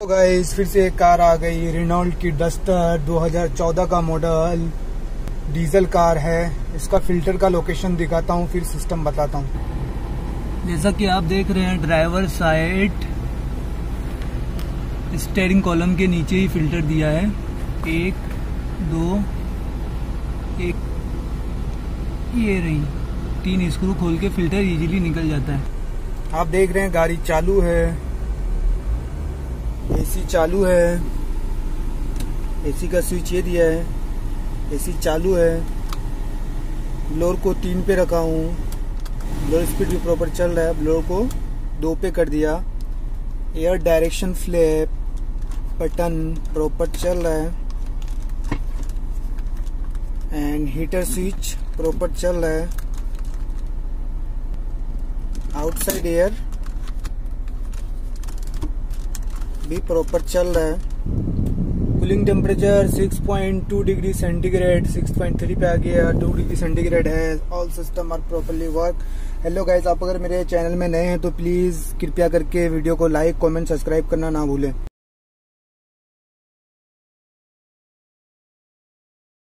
तो गाइस फिर से एक कार आ गई रिनोल्ड की डस्टर 2014 का मॉडल डीजल कार है। इसका फ़िल्टर का लोकेशन दिखाता हूँ फिर सिस्टम बताता हूँ। जैसा कि आप देख रहे हैं ड्राइवर साइड स्टेयरिंग कॉलम के नीचे ही फ़िल्टर दिया है। एक दो एक ये रही। तीन स्क्रू खोल के फ़िल्टर इजीली निकल जाता है। आप देख रहे हैं गाड़ी चालू है। एसी चालू है। एसी का स्विच ये दिया है। एसी चालू है। ब्लोर को तीन पे रखा हूँ। ब्लोर स्पीड भी प्रॉपर चल रहा है। ब्लोर को दो पे कर दिया। Air direction flap button proper चल रहा है। एंड हीटर स्विच प्रॉपर चल रहा है। आउटसाइड एयर भी प्रॉपर चल रहा है। कूलिंग टेम्परेचर 6.2 डिग्री सेंटीग्रेड 6.3 पे आ गया टू डिग्री सेंटीग्रेड है all system are properly work hello guys आप अगर मेरे चैनल में नए हैं तो प्लीज़ कृपया करके वीडियो को लाइक कमेंट सब्सक्राइब करना ना भूलें।